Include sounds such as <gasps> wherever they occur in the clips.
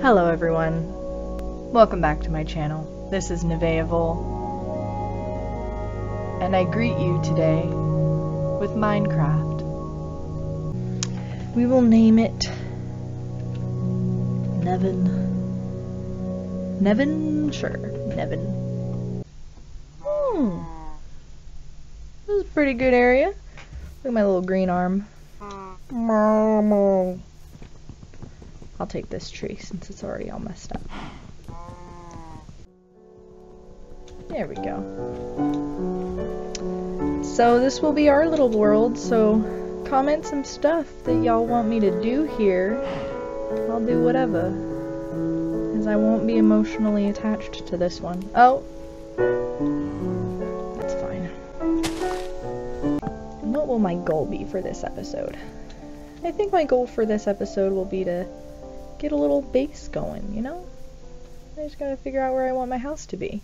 Hello everyone. Welcome back to my channel. This is Nevaeh Evol. And I greet you today with Minecraft. We will name it Nevin. Nevin? Sure, Nevin. Hmm. This is a pretty good area. Look at my little green arm. I'll take this tree since it's already all messed up. There we go. So this will be our little world, so comment some stuff that y'all want me to do here. I'll do whatever. Because I won't be emotionally attached to this one. Oh! That's fine. What will my goal be for this episode? I think my goal for this episode will be to get a little base going, you know? I just gotta figure out where I want my house to be.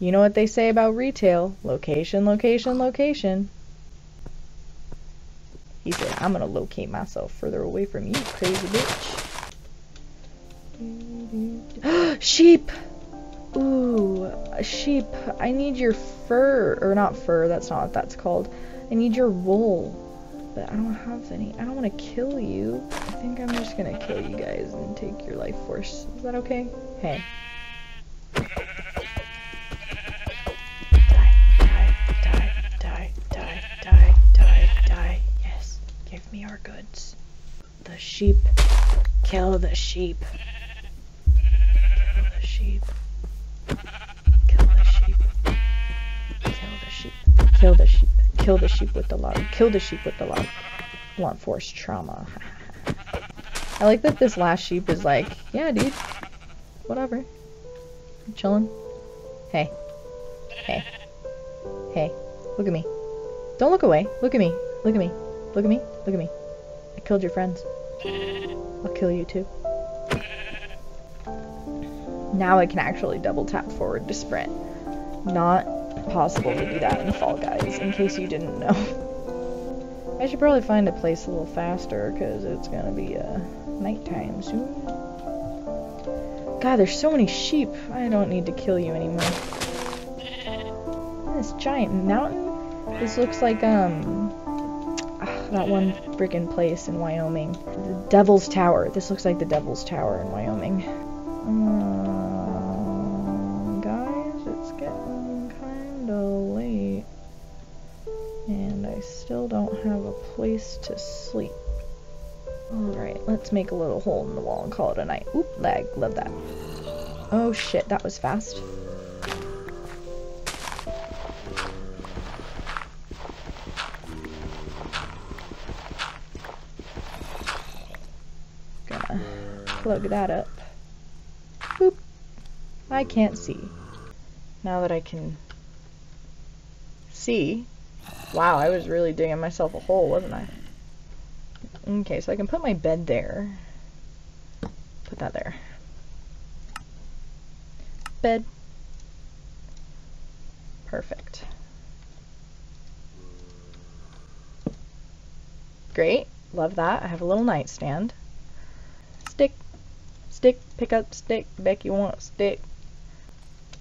You know what they say about retail location, location, location. He said, I'm gonna locate myself further away from you, crazy bitch. <gasps> sheep! Ooh, sheep. I need your fur. Or not fur, that's not what that's called. I need your wool but I don't have any. I don't want to kill you. I think I'm just gonna kill you guys and take your life force. Is that okay? Hey. Die, die, die, die, die, die, die, die. Yes, give me our goods. The sheep. Kill the sheep. Kill the sheep. Kill the sheep. Kill the sheep. Kill the sheep kill the sheep with the log. Kill the sheep with the log. Blunt force trauma. I like that this last sheep is like, yeah, dude. Whatever. I'm chilling. Hey. Hey. Hey. Look at me. Don't look away. Look at me. Look at me. Look at me. Look at me. I killed your friends. I'll kill you too. Now I can actually double tap forward to sprint. Not possible to do that in Fall Guys, in case you didn't know. I should probably find a place a little faster, because it's gonna be uh, nighttime soon. God, there's so many sheep. I don't need to kill you anymore. This giant mountain? This looks like, um, ah, that one freaking place in Wyoming. The Devil's Tower. This looks like the Devil's Tower in Wyoming. Um, place to sleep. Alright, let's make a little hole in the wall and call it a night. Oop, lag. Love that. Oh shit, that was fast. Gonna plug that up. Boop. I can't see. Now that I can see. Wow, I was really digging myself a hole, wasn't I? Okay, so I can put my bed there. Put that there. Bed. Perfect. Great. Love that. I have a little nightstand. Stick. Stick. Pick up stick. Becky wants stick.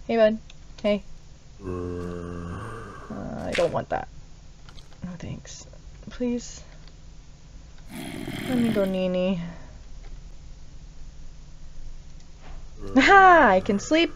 Hey, bud. Hey. Uh, I don't want that. No thanks. Please. Let me go Nini. Ha! I can sleep.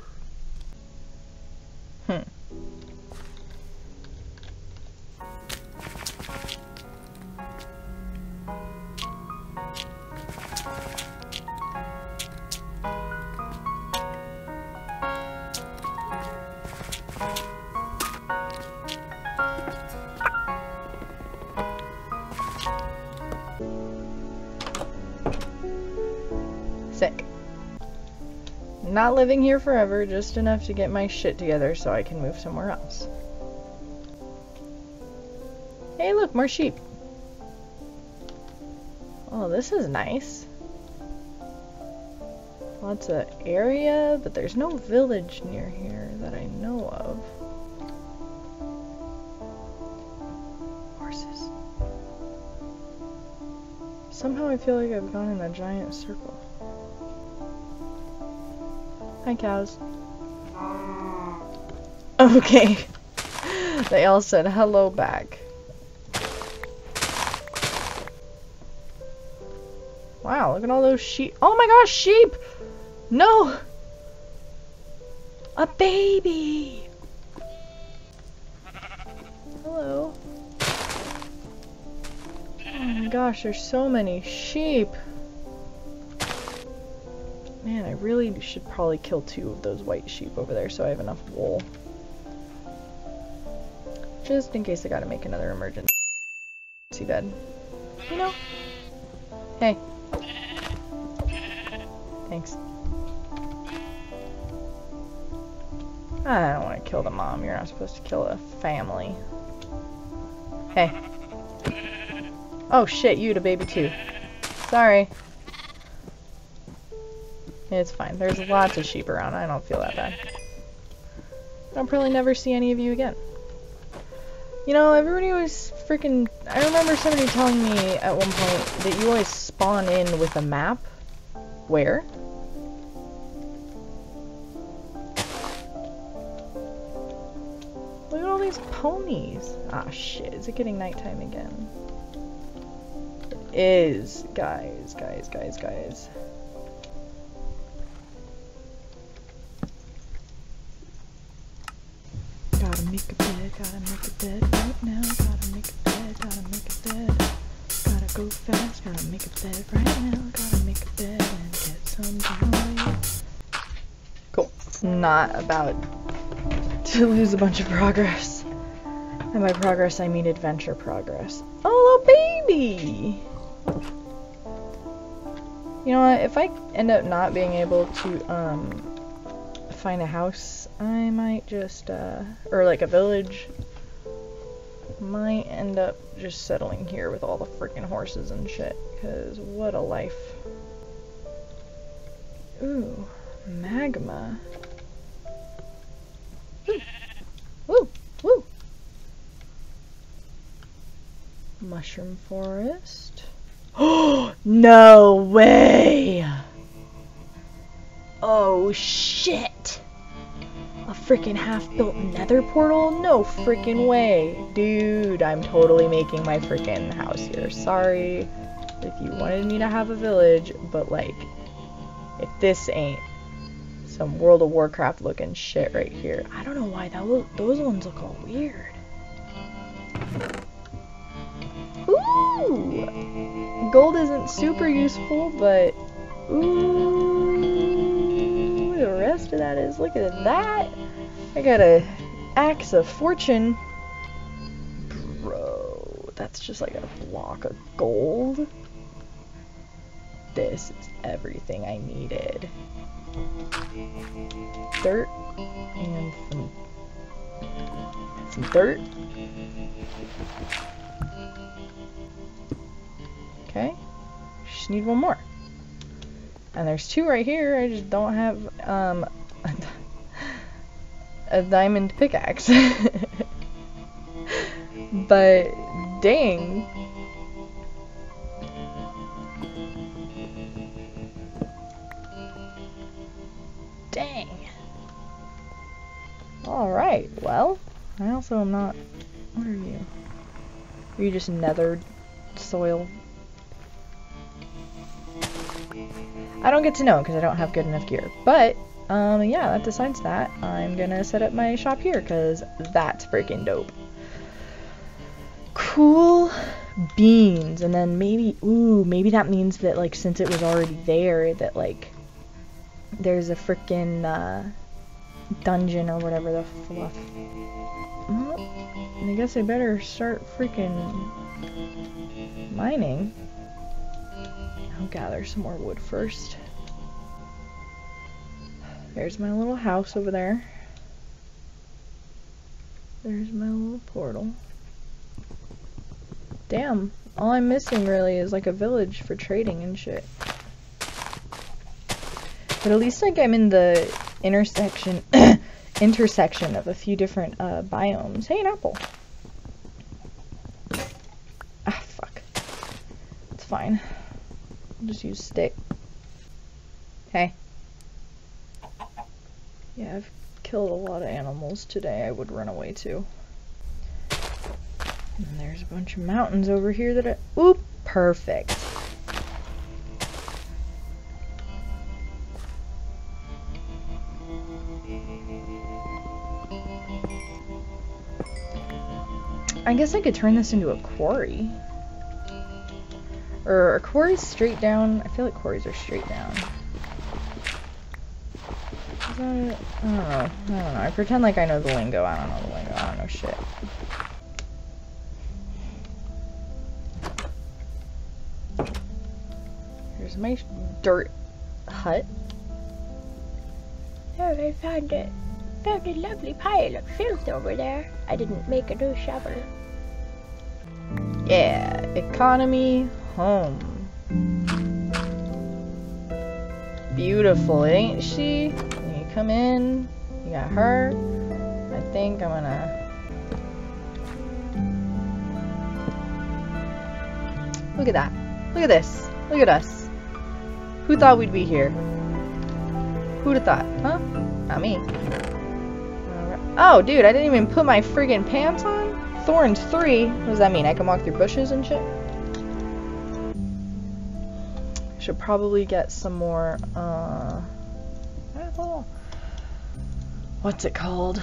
Living here forever, just enough to get my shit together so I can move somewhere else. Hey look, more sheep. Oh, this is nice. Lots of area, but there's no village near here that I know of. Horses. Somehow I feel like I've gone in a giant circle. Hi, cows. Okay. they all said hello back. Wow, look at all those sheep. Oh my gosh, sheep! No! A baby! Hello. Oh my gosh, there's so many sheep. Man, I really should probably kill two of those white sheep over there so I have enough wool. Just in case I gotta make another emergency bed. You know? Hey. Thanks. I don't want to kill the mom. You're not supposed to kill a family. Hey. Oh shit, you the baby too. Sorry. It's fine. There's lots of sheep around. I don't feel that bad. I'll probably never see any of you again. You know, everybody was freaking... I remember somebody telling me at one point that you always spawn in with a map. Where? Look at all these ponies. Ah, shit. Is it getting nighttime again? It is. Guys, guys, guys, guys. Make a bed, gotta make a bed right now. Gotta make a bed, gotta make a bed. Gotta go fast, gotta make a bed right now. Gotta make a bed and get some joy. Cool. Not about to lose a bunch of progress. And by progress, I mean adventure progress. Oh, little baby! You know what? If I end up not being able to, um, find a house, I might just, uh, or like a village, might end up just settling here with all the freaking horses and shit, because what a life. Ooh, magma. Woo! Woo! Mushroom forest. Oh, <gasps> no way! Oh, shit! A freaking half-built nether portal? No freaking way. Dude, I'm totally making my freaking house here. Sorry if you wanted me to have a village, but like, if this ain't some World of Warcraft looking shit right here. I don't know why that those ones look all weird. Ooh! Gold isn't super useful, but ooh, the rest of that is. Look at that! I got a axe of fortune. Bro, that's just like a block of gold. This is everything I needed dirt and some, some dirt. Okay, just need one more. And there's two right here, I just don't have um, <laughs> a diamond pickaxe. <laughs> but dang, Dang. Alright, well, I also am not... What are you? Are you just nethered soil? I don't get to know because I don't have good enough gear. But, um, yeah, that decides that. I'm gonna set up my shop here because that's freaking dope. Cool beans. And then maybe, ooh, maybe that means that, like, since it was already there, that, like, there's a freaking uh, dungeon or whatever the fluff. Well, I guess I better start freaking mining. I'll gather some more wood first. There's my little house over there. There's my little portal. Damn, all I'm missing really is like a village for trading and shit. But at least like I'm in the intersection <coughs> intersection of a few different uh, biomes. Hey, an apple. Ah, fuck. It's fine. I'll just use stick. Hey. Yeah, I've killed a lot of animals today I would run away to. And there's a bunch of mountains over here that I- Oop! Perfect. I guess I could turn this into a quarry. Or a quarry's straight down. I feel like quarries are straight down. Is that it? I don't know. I don't know. I pretend like I know the lingo. I don't know the lingo. I don't know shit. Here's my dirt hut. Oh, I found it. Found a lovely pile of filth over there. I didn't make a new shovel. Yeah, economy home. Beautiful, ain't she? You come in, you got her. I think I'm gonna. Look at that. Look at this. Look at us. Who thought we'd be here? Who'd have thought? Huh? Not me. Oh, dude, I didn't even put my friggin' pants on? Thorns 3? What does that mean? I can walk through bushes and shit? Should probably get some more, uh... What's it called?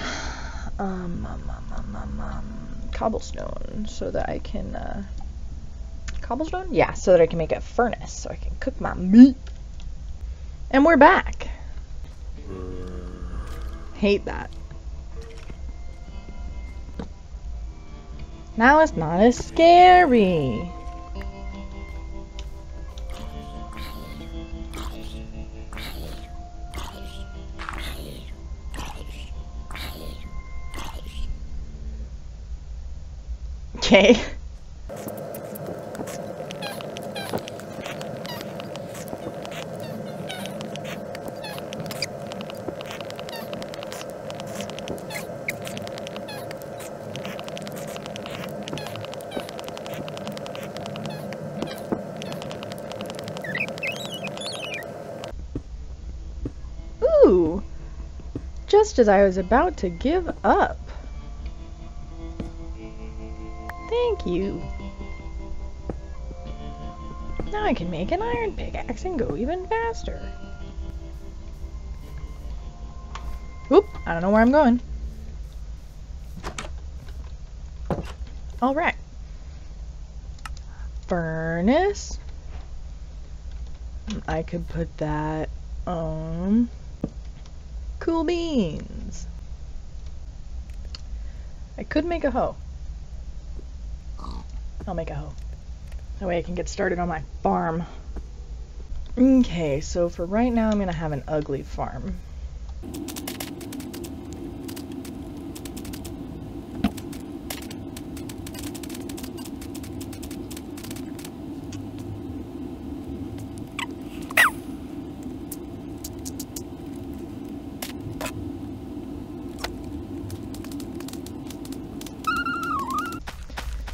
Um, um, um, um, um, um, cobblestone, so that I can, uh... Cobblestone? Yeah, so that I can make a furnace, so I can cook my meat. And we're back. Hate that. Now it's not as scary. Okay. <laughs> Ooh! Just as I was about to give up. You. Now I can make an iron pickaxe and go even faster. Oop, I don't know where I'm going. Alright. Furnace. I could put that, um, cool beans. I could make a hoe. I'll make a hoe. That way I can get started on my farm. Okay, so for right now I'm gonna have an ugly farm.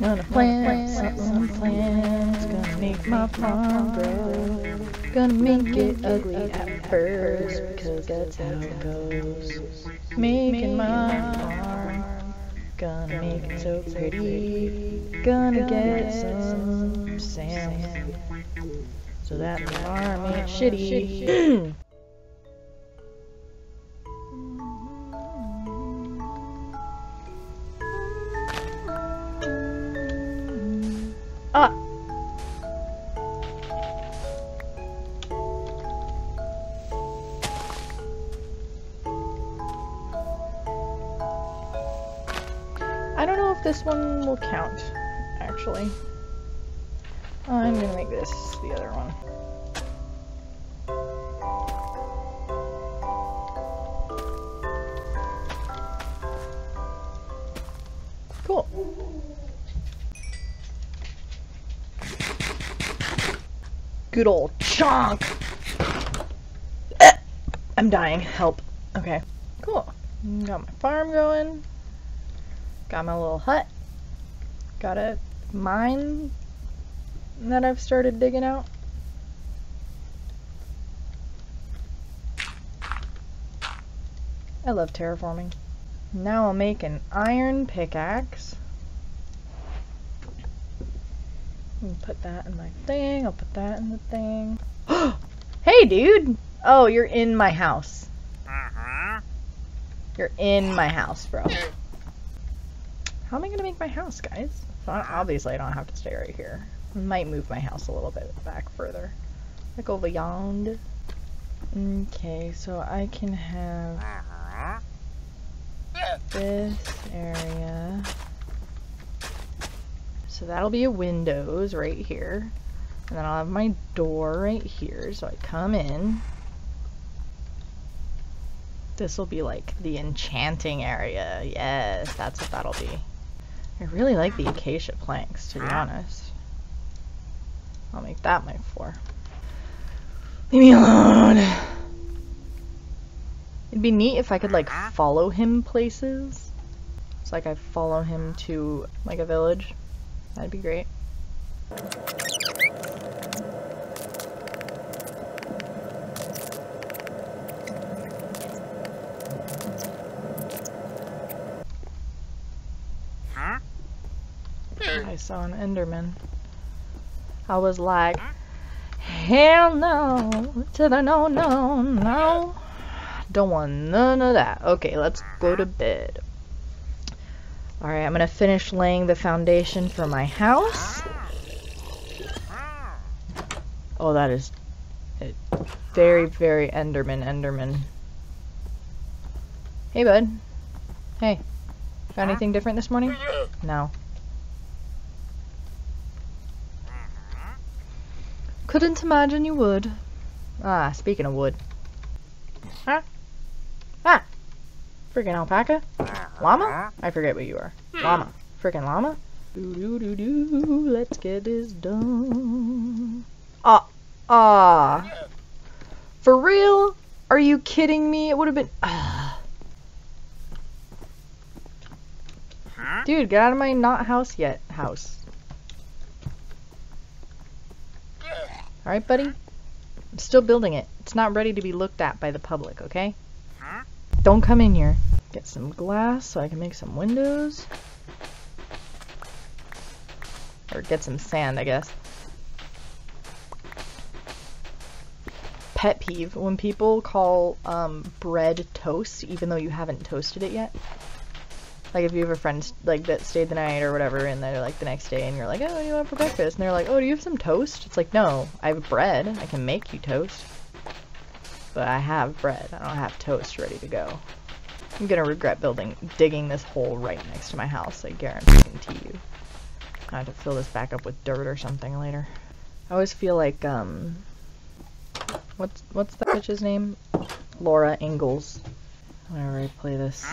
Gonna plant some plants, gonna my. Gonna make it ugly at first, because that's how it goes. Making my farm, gonna make it so pretty. Gonna get some sand, so that the farm ain't shitty. <clears throat> I don't know if this one will count, actually. I'm gonna make this the other one. Cool. Good old chonk! Eh, I'm dying. Help. Okay. Cool. Got my farm going. Got my little hut. Got a mine that I've started digging out. I love terraforming. Now I'll make an iron pickaxe. Put that in my thing. I'll put that in the thing. <gasps> hey, dude! Oh, you're in my house. Uh-huh. You're in my house, bro. How am I gonna make my house, guys? So obviously I don't have to stay right here. I might move my house a little bit back further. Like over yonder. Okay, so I can have this area. So that'll be a windows right here. And then I'll have my door right here. So I come in. This will be like the enchanting area. Yes, that's what that'll be. I really like the acacia planks, to be ah. honest. I'll make that my floor. Leave me alone! It'd be neat if I could like ah. follow him places. It's like I follow him to like a village. That'd be great. I saw an Enderman. I was like, hell no, to the no, no, no. Don't want none of that. Okay, let's go to bed. Alright, I'm gonna finish laying the foundation for my house. Oh, that is very, very Enderman, Enderman. Hey, bud. Hey. Got anything different this morning? No. Couldn't imagine you would. Ah, speaking of wood. Huh? Ah! Freaking alpaca? Llama? I forget what you are. Llama. Freaking llama? Do do do do. Let's get this done. Ah. Ah. For real? Are you kidding me? It would have been. Ah. Dude, get out of my not house yet house. Alright, buddy? I'm still building it. It's not ready to be looked at by the public, okay? Don't come in here. Get some glass so I can make some windows. Or get some sand, I guess. Pet peeve. When people call um, bread toast, even though you haven't toasted it yet. Like if you have a friend like that stayed the night or whatever, and they're like the next day, and you're like, oh, you want for breakfast? And they're like, oh, do you have some toast? It's like, no, I have bread. I can make you toast, but I have bread. I don't have toast ready to go. I'm gonna regret building, digging this hole right next to my house. I guarantee you. I have to fill this back up with dirt or something later. I always feel like um, what's what's that bitch's name? Laura Ingalls. Whenever I play this.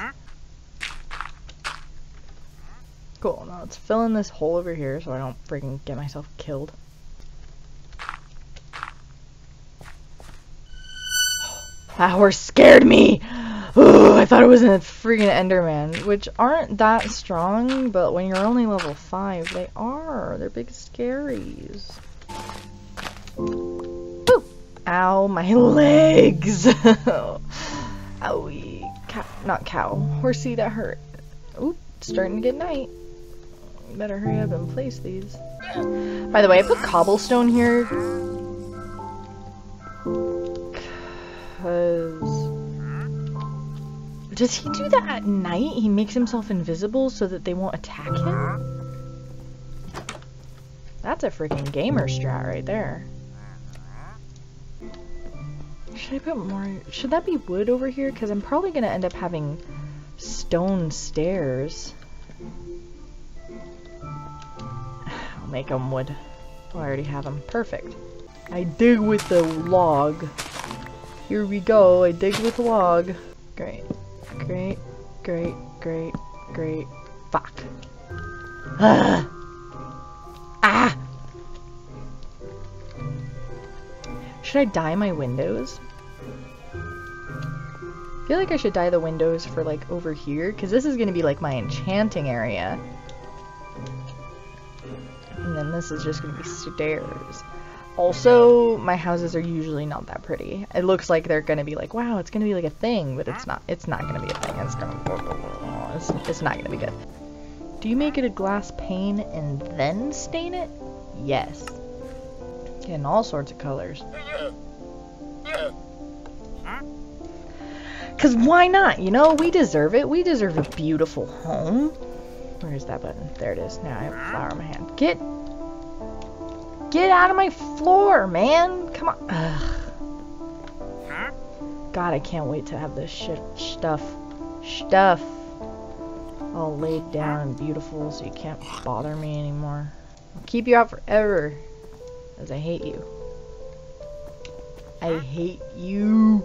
Cool, now let's fill in this hole over here so I don't freaking get myself killed. <gasps> That horse scared me! Ooh, I thought it was a freaking Enderman, which aren't that strong, but when you're only level 5, they are. They're big scaries. Ooh. Ow, my legs! <laughs> Owie. Cow, not cow. Horsey, that hurt. Oop, starting to get night. Better hurry up and place these. By the way, I put cobblestone here because does he do that at night? He makes himself invisible so that they won't attack him? That's a freaking gamer strat right there. Should I put more? Should that be wood over here? Because I'm probably going to end up having stone stairs. Make them wood. Oh, I already have them. Perfect. I dig with the log. Here we go. I dig with the log. Great. Great. Great. Great. Great. Fuck. Ah! <sighs> Ah! Should I dye my windows? I feel like I should dye the windows for like over here because this is going to be like my enchanting area. And then this is just going to be stairs. Also, my houses are usually not that pretty. It looks like they're gonna be like, wow, it's gonna be like a thing, but it's not. It's not gonna be a thing. It's gonna. It's, it's not gonna be good. Do you make it a glass pane and then stain it? Yes. In all sorts of colors. Cause why not? You know, we deserve it. We deserve a beautiful home. Where's that button? There it is. Now I have a flower in my hand. Get Get out of my floor, man! Come on. Ugh. God, I can't wait to have this shit stuff stuff all laid down and beautiful so you can't bother me anymore. I'll keep you out forever. As I hate you. I hate you.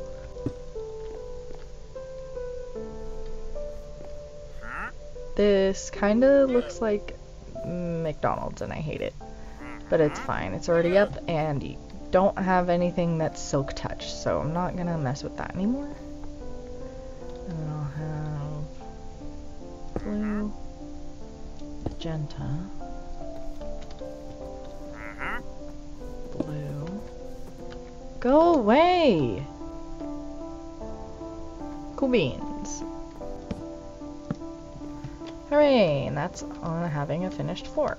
This kind of looks like McDonald's and I hate it. But it's fine. It's already up and you don't have anything that's silk touch, so I'm not gonna mess with that anymore. And I'll have blue, magenta, blue. Go away! Cool beans. Hooray! And that's on having a finished floor.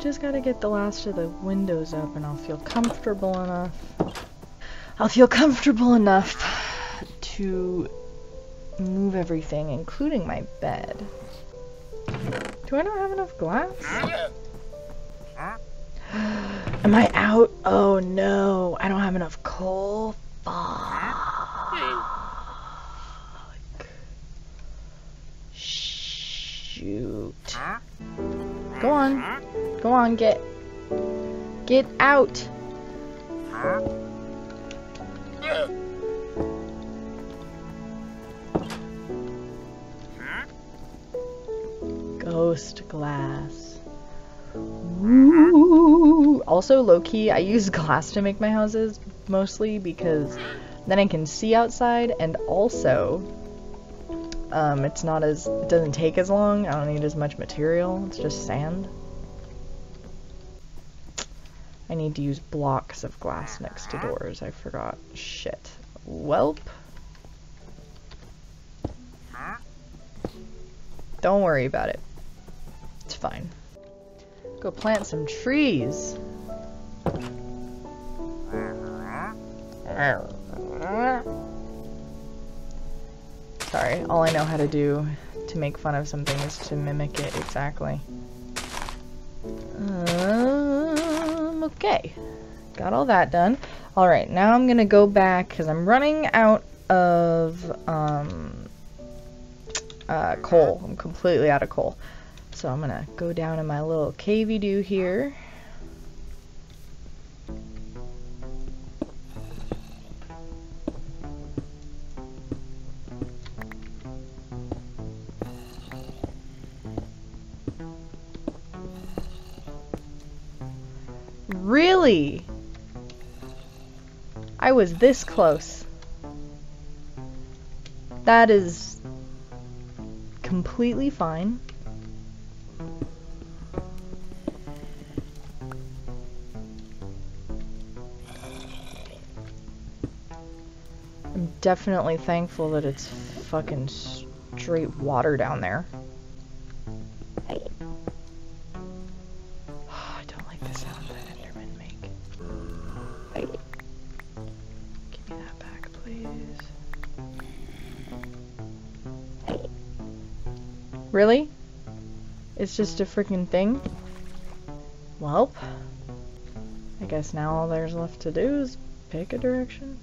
Just gotta get the last of the windows up and I'll feel comfortable enough. I'll feel comfortable enough to move everything, including my bed. Do I not have enough glass? <gasps> Am I out? Oh no, I don't have enough coal. Fuck. Shoot. Go on. Go on, get. Get out. Ghost glass. Ooh. Also, low key, I use <laughs> glass to make my houses mostly because then I can see outside and also um, it's not as, it doesn't take as long. I don't need as much material. It's just sand. I need to use blocks of glass next to doors. I forgot. Shit. Welp. Don't worry about it. It's fine. Go plant some trees. <laughs> Sorry, all I know how to do to make fun of something is to mimic it exactly. Um, okay. Got all that done. Alright, now I'm gonna go back because I'm running out of um, uh, coal. I'm completely out of coal. So I'm gonna go down in my little cavey do here. Was this close. That is completely fine. I'm definitely thankful that it's fucking straight water down there. <sighs> I don't like the sound that Endermen make. Really? It's just a freaking thing? Welp. I guess now all there's left to do is pick a direction.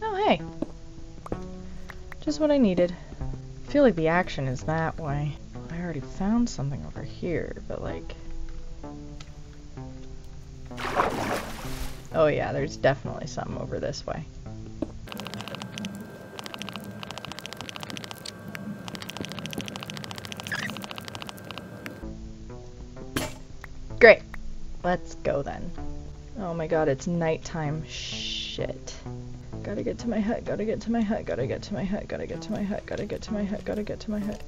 Oh, hey. Just what I needed. I feel like the action is that way. I already found something over here, but like... Oh yeah, there's definitely something over this way. Great. Let's go then. Oh my god, it's nighttime. Shit. Gotta get to my hut, gotta get to my hut, gotta get to my hut, gotta get to my hut, gotta get to my hut, gotta get to my hut.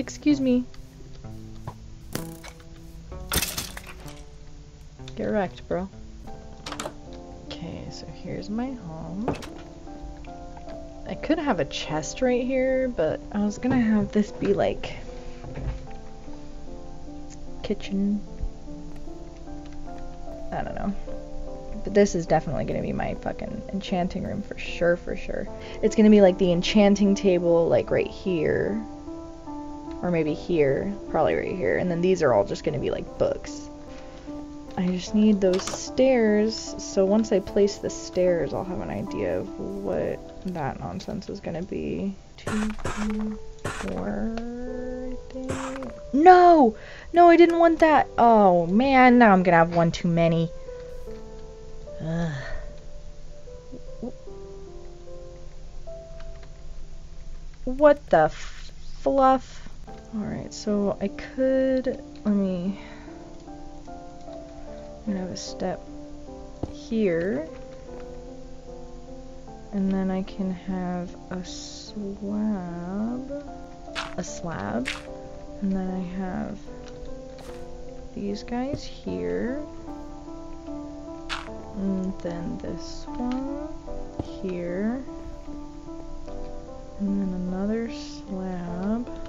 Excuse me. Get wrecked, bro. Okay, so here's my home. I could have a chest right here, but I was gonna have this be like kitchen. I don't know. But this is definitely gonna be my fucking enchanting room for sure, for sure. It's gonna be like the enchanting table, like right here. Or maybe here. Probably right here. And then these are all just gonna be like books. I just need those stairs, so once I place the stairs, I'll have an idea of what that nonsense is gonna be. Two, three, four, think. No! No, I didn't want that! Oh, man, now I'm gonna have one too many. Ugh. What the fluff? Alright, so I could... Let me... I'm gonna have a step here. And then I can have a slab. A slab. And then I have these guys here. And then this one here. And then another slab.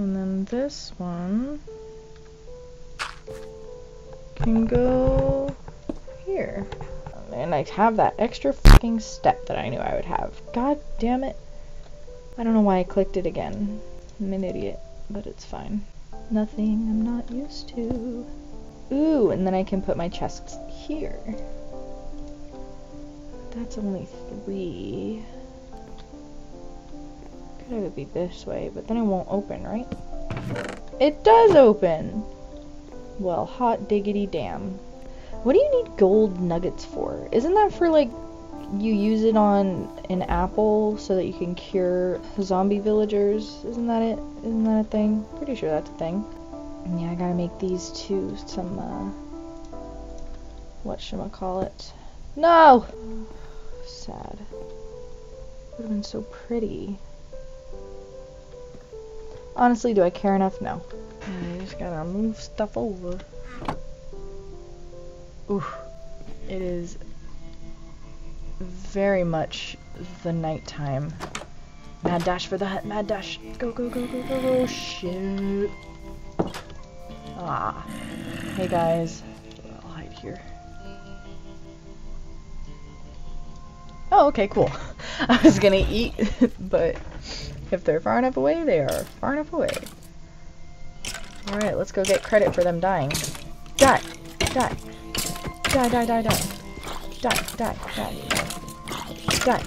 And then this one can go here. Oh, and I have that extra fucking step that I knew I would have. God damn it. I don't know why I clicked it again. I'm an idiot, but it's fine. Nothing I'm not used to. Ooh, and then I can put my chests here. That's only three. It would be this way, but then it won't open, right? It does open! Well, hot diggity damn. What do you need gold nuggets for? Isn't that for like you use it on an apple so that you can cure zombie villagers? Isn't that it? Isn't that a thing? Pretty sure that's a thing. Yeah, I gotta make these two some uh what should I call it? No! Sad. Would have been so pretty. Honestly, do I care enough? No. I just gotta move stuff over. Ooh. It is very much the nighttime. Mad dash for the hut, mad dash. Go, go, go, go, go, go. Shit. Ah. Hey guys. I'll hide here. Oh, okay, cool. <laughs> I was gonna eat, <laughs> but if they're far enough away, they are far enough away. Alright, let's go get credit for them dying. Die! Die! Die, die, die, die. Die, die, die. Die.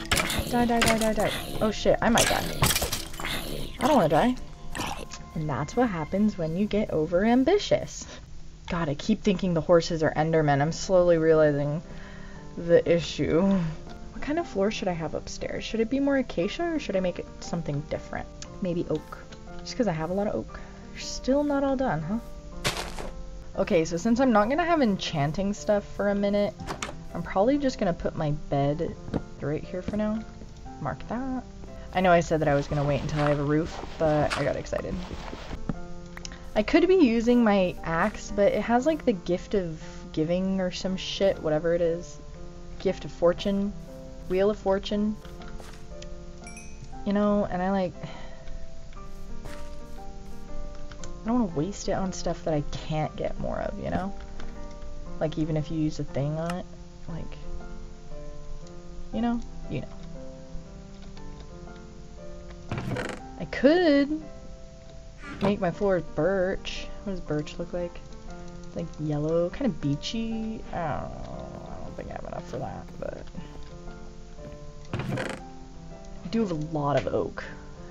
Die, die, die, die, die. Oh shit, I might die. I don't wanna die. And that's what happens when you get over ambitious. God, I keep thinking the horses are Endermen. I'm slowly realizing the issue. What kind of floor should I have upstairs? Should it be more acacia or should I make it something different? Maybe oak. Just because I have a lot of oak. Still not all done, huh? Okay, so since I'm not gonna have enchanting stuff for a minute, I'm probably just gonna put my bed right here for now. Mark that. I know I said that I was gonna wait until I have a roof, but I got excited. I could be using my axe, but it has like the gift of giving or some shit, whatever it is. Gift of fortune. Wheel of fortune. You know, and I like... I don't want to waste it on stuff that I can't get more of, you know? Like, even if you use a thing on it. Like, you know? You know. I could make my floors birch. What does birch look like? Like yellow, kind of beachy. I don't know. I don't think I have enough for that, but I do have a lot of oak.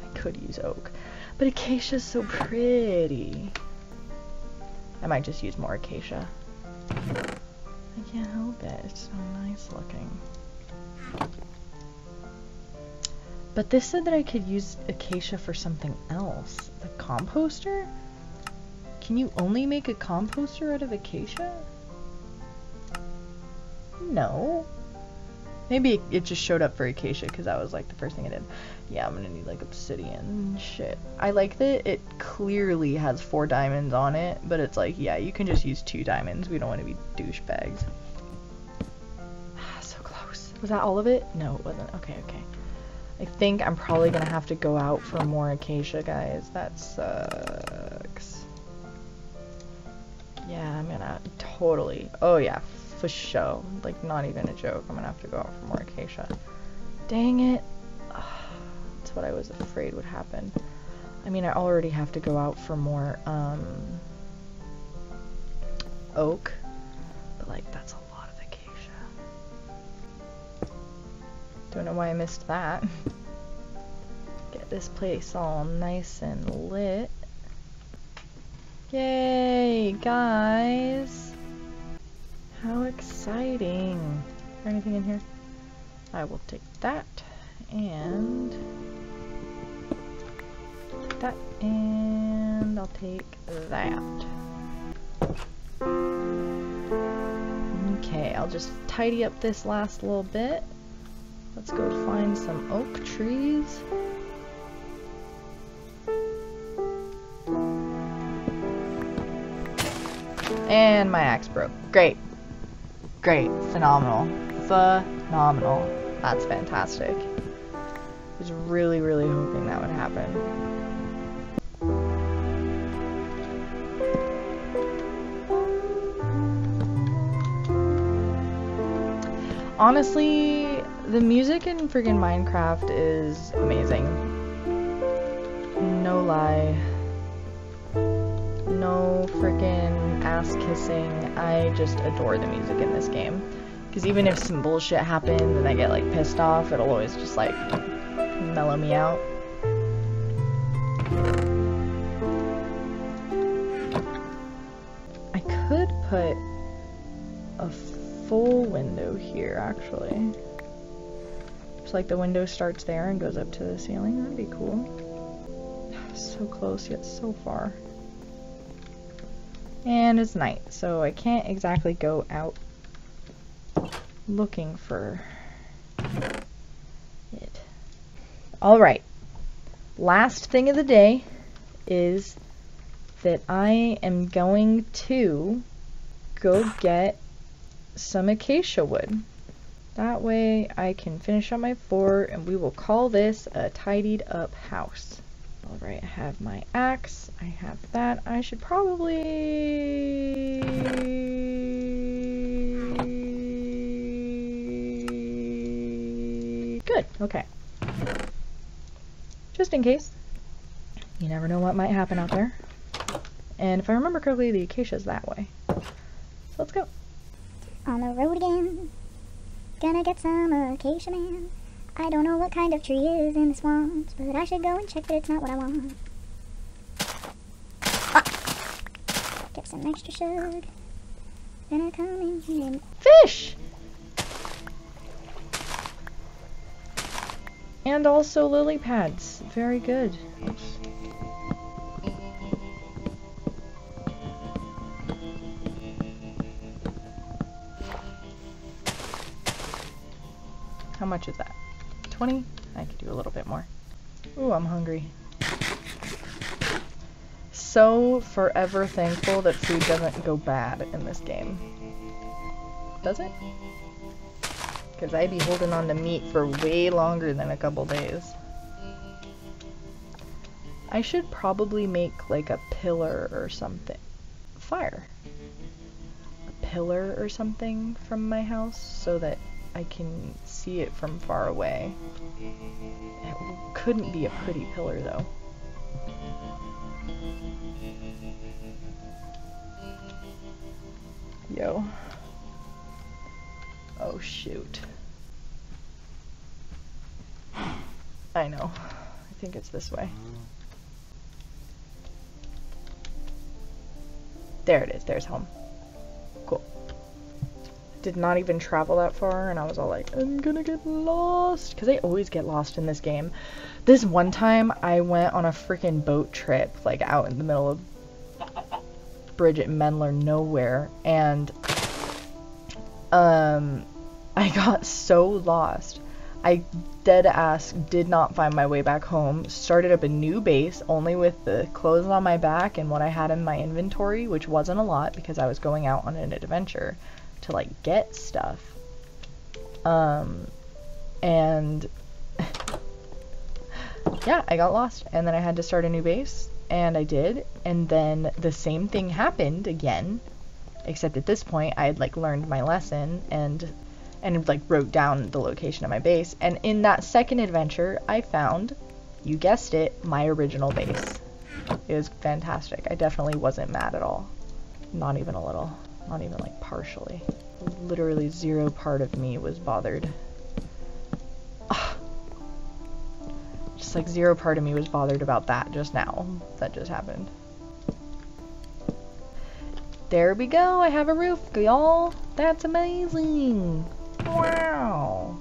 I could use oak. But acacia's so pretty. I might just use more acacia. I can't help it. It's so nice looking. But this said that I could use acacia for something else. The composter? Can you only make a composter out of acacia? No. Maybe it, just showed up for acacia because that was like the first thing I did. Yeah, I'm gonna need like obsidian shit. I like that it clearly has four diamonds on it, but it's like, yeah, you can just use two diamonds. We don't want to be douchebags. <sighs> so close. Was that all of it? No, it wasn't. Okay, okay. I think I'm probably gonna have to go out for more acacia, guys. That sucks. Yeah, I'm gonna totally. Oh yeah, for show. Like not even a joke. I'm gonna have to go out for more acacia. Dang it. <sighs> That's what I was afraid would happen. I mean, I already have to go out for more um, oak, but like that's a lot of acacia. Don't know why I missed that. <laughs> Get this place all nice and lit. Yay, guys! Anything in here? I will take that and that and I'll take that. Okay, I'll just tidy up this last little bit. Let's go find some oak trees. And my axe broke. Great. Great. Phenomenal. Phenomenal. That's fantastic. I was really, really hoping that would happen. Honestly, the music in friggin' Minecraft is amazing. No lie. No freaking ass kissing. I just adore the music in this game. Because even if some bullshit happens and I get like pissed off, it'll always just like mellow me out. I could put a full window here actually. So like the window starts there and goes up to the ceiling. That'd be cool. <sighs> So close yet so far. And it's night, so I can't exactly go out looking for it. Alright. Last thing of the day is that I am going to go get some acacia wood. That way I can finish on my fort and we will call this a tidied up house. Alright, I have my axe, I have that. I should probably... okay. Just in case. You never know what might happen out there. And if I remember correctly, the acacia's that way. So let's go. On the road again, gonna get some acacia man. I don't know what kind of tree is in the swamps, but I should go and check that it's not what I want. Ah! Get some extra sugar. Gonna come in here and Fish! And also lily pads. Very good. Oops. How much is that? 20? I could do a little bit more. Ooh, I'm hungry. So forever thankful that food doesn't go bad in this game. Does it? Because I'd be holding on to meat for way longer than a couple days. I should probably make like a pillar or something. Fire. A pillar or something from my house so that I can see it from far away. It couldn't be a pretty pillar though. Yo. Oh shoot. I know. I think it's this way. There it is. There's home. Cool. did not even travel that far, and I was all like, I'm gonna get lost. Because I always get lost in this game. This one time, I went on a freaking boat trip, like out in the middle of Bridget Mendler nowhere, and um, I got so lost. I dead ass did not find my way back home. Started up a new base only with the clothes on my back and what I had in my inventory, which wasn't a lot because I was going out on an adventure to like get stuff. Um, and <laughs> yeah, I got lost and then I had to start a new base and I did. And then the same thing happened again, except at this point I had like learned my lesson and and like wrote down the location of my base. And in that second adventure, I found, you guessed it, my original base. It was fantastic. I definitely wasn't mad at all. Not even a little. Not even like partially. Literally zero part of me was bothered. Ugh. <sighs> Just like zero part of me was bothered about that just now. That just happened. There we go. I have a roof, y'all. That's amazing. Wow.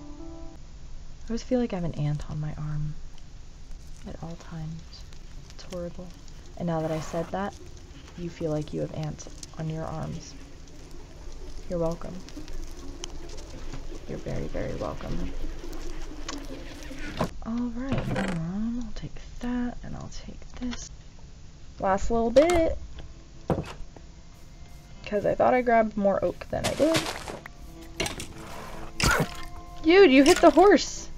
I always feel like I have an ant on my arm at all times. It's horrible. And now that I said that, you feel like you have ants on your arms. You're welcome. You're very, very welcome. Alright, um, I'll take that and I'll take this. Last little bit. Because I thought I grabbed more oak than I did. Dude, you hit the horse!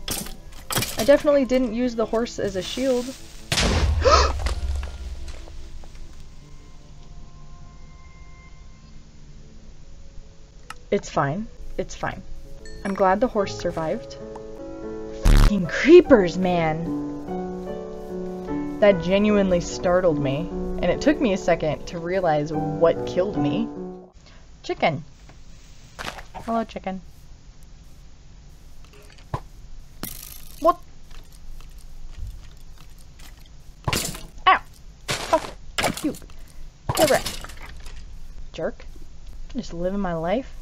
I definitely didn't use the horse as a shield. <gasps> it's fine. It's fine. I'm glad the horse survived. Fucking creepers, man! That genuinely startled me. And it took me a second to realize what killed me. Chicken. Hello, chicken. What? Ow! Oh, you. Get. Jerk. Just living my life.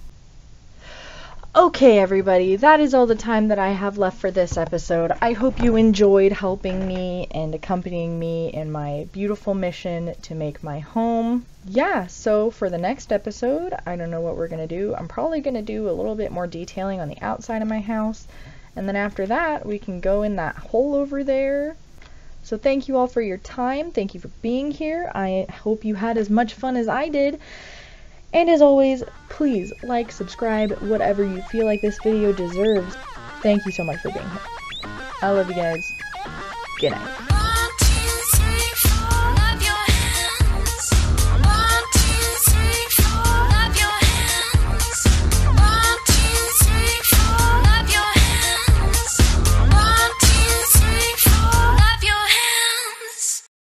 Okay, everybody, that is all the time that I have left for this episode. I hope you enjoyed helping me and accompanying me in my beautiful mission to make my home. Yeah, so for the next episode, I don't know what we're going to do. I'm probably going to do a little bit more detailing on the outside of my house. And then after that, we can go in that hole over there. So thank you all for your time. Thank you for being here. I hope you had as much fun as I did. And as always, please like, subscribe, whatever you feel like this video deserves. Thank you so much for being here. I love you guys. Good night.